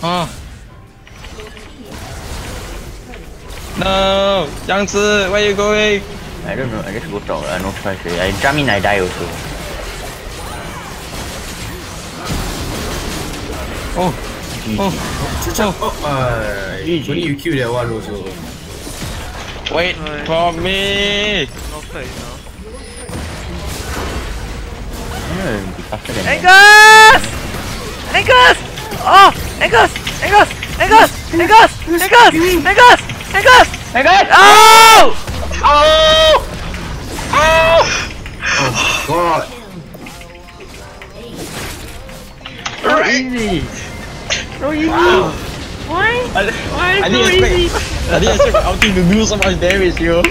Ah. No, Yang Zi, where you going? I don't know, I just go talk, no choice. already. I jump in, I die also. Oh, GG. oh, oh, uh, GG. only you kill that one also. wait for me. No fair enough. Yeah, be faster than them. Angus! Angus! Oh! Angus! Angus! Angus! Angus! Angus! Angus! Angus! Angus! Oh! Oh! Oh Oh god. So easy! So easy! I, I didn't expect, I didn't expect my ulti to do so much damage, yo.